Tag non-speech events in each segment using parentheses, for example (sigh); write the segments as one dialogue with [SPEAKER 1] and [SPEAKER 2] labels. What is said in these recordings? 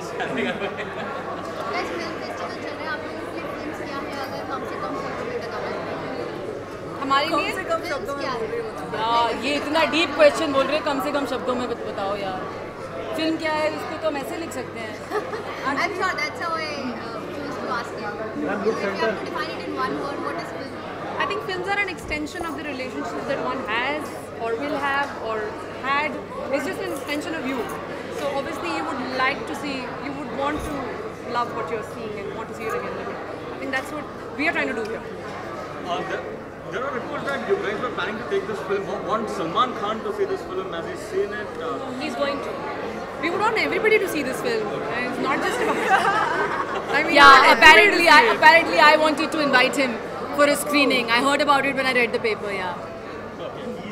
[SPEAKER 1] Shopping
[SPEAKER 2] है है
[SPEAKER 1] हमारे लिए
[SPEAKER 3] से कम शब्दों में
[SPEAKER 2] क्या
[SPEAKER 3] बोल रही हो बताओ।
[SPEAKER 1] यार ये इतना डीप क्वेश्चन बोल रहे हैं कम से कम शब्दों में बताओ यार फ़िल्म क्या है इसको तो हम ऐसे लिख सकते हैं
[SPEAKER 2] I'm sure that's how I uh, choose to ask you. If you have to define it in one word, what is film?
[SPEAKER 4] I think films are an extension of the relationships that one has or will have or had. It's just an extension of you. So obviously you would like to see, you would want to love what you're seeing and want to see it again. I think that's what we are trying to do here.
[SPEAKER 5] Uh, there, there are reports that you guys were planning to take this film. Want Salman Khan to see this film? Has he seen it? Uh,
[SPEAKER 4] He's going to. We would want everybody to see this film. And it's not just about. (laughs) I mean,
[SPEAKER 1] Yeah,
[SPEAKER 4] we want everybody to
[SPEAKER 1] apparently, I, apparently I wanted to invite him for a screening. I heard about it when I read the paper. Yeah.
[SPEAKER 4] Okay, thanks.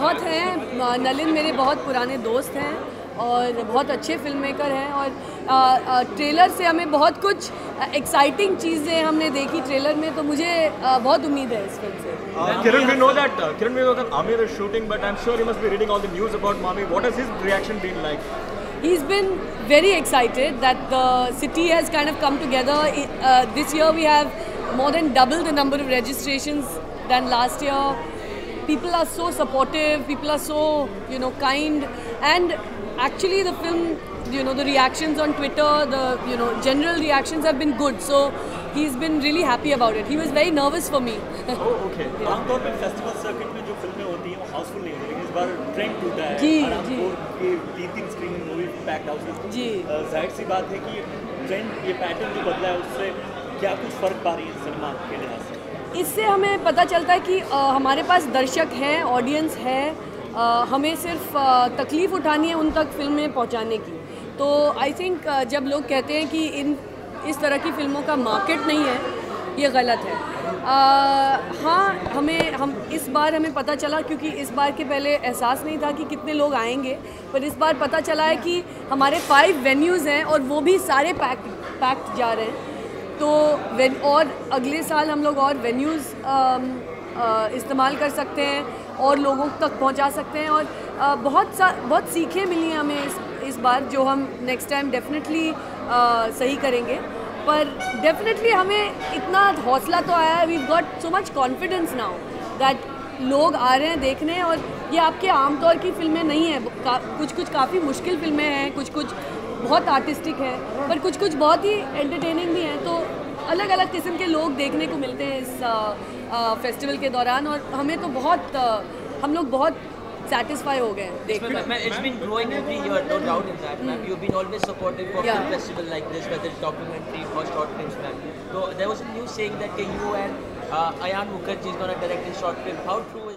[SPEAKER 1] बहुत हैं। नलिन मेरे बहुत पुराने दोस्त हैं और बहुत अच्छे फ़िल्म मेकर हैं और आ, आ, ट्रेलर से हमें बहुत कुछ एक्साइटिंग चीज़ें हमने देखी ट्रेलर में तो मुझे आ, बहुत उम्मीद है इस फ़िल्म से।
[SPEAKER 5] Kiran we know that Kiran we वगैरह Aamir is shooting but I am sure he must be reading all the news about MAMI what is his reaction been like
[SPEAKER 1] he is been very excited that the city has kind of come together this year we have more than double the number of registrations than last year People are so supportive, people are so, you know, kind. And actually the film, you know, the reactions on Twitter, the, you know, general reactions have been good. So he's been really happy about it. He was very nervous for me.
[SPEAKER 5] Oh, okay.
[SPEAKER 6] आमतौर पर festival circuit में जो फिल्में होती हैं वो हाउसफुल नहीं होती लेकिन इस बार ट्रेंड टूटा है
[SPEAKER 1] जी,
[SPEAKER 6] आरामपुर की तीन तीन स्क्रीन मूवी पैक्ड हाउस
[SPEAKER 1] जी।
[SPEAKER 6] जाहिर सी बात है कि ट्रेंड ये पैटर्न जो बदला है उससे क्या कुछ फर्क पा रही है सिनेमा के लिहाज से
[SPEAKER 1] इससे हमें पता चलता है कि हमारे पास दर्शक हैं ऑडियंस है हमें सिर्फ़ तकलीफ़ उठानी है उन तक फ़िल्में पहुँचाने की। तो आई थिंक जब लोग कहते हैं कि इन इस तरह की फ़िल्मों का मार्केट नहीं है ये गलत है। अ, हाँ हमें हम इस बार हमें पता चला क्योंकि इस बार के पहले एहसास नहीं था कि कितने लोग आएँगे पर इस बार पता चला है कि हमारे फाइव वेन्यूज़ हैं और वो भी सारे पैक पैक्ड जा रहे हैं। तो वेन और अगले साल हम लोग और वेन्यूज़ इस्तेमाल कर सकते हैं और लोगों तक पहुँचा सकते हैं और अ, बहुत सा बहुत सीखें मिली हैं हमें इस इस बार जो हम नेक्स्ट टाइम डेफिनेटली सही करेंगे। पर डेफिनेटली हमें इतना हौसला तो आया है we got so much confidence now that लोग आ रहे हैं देखने और ये आपके आमतौर की फ़िल्में नहीं हैं कुछ कुछ काफ़ी मुश्किल फ़िल्में हैं कुछ कुछ बहुत आर्टिस्टिक है पर कुछ कुछ बहुत ही एंटरटेनिंग भी हैं तो अलग अलग किस्म के लोग देखने को मिलते हैं इस आ, आ, फेस्टिवल के दौरान और हमें तो बहुत आ, हम लोग बहुत सेटिस्फाई हो गए
[SPEAKER 7] Uh, Ayan Mukherjee is going to direct a short film. How true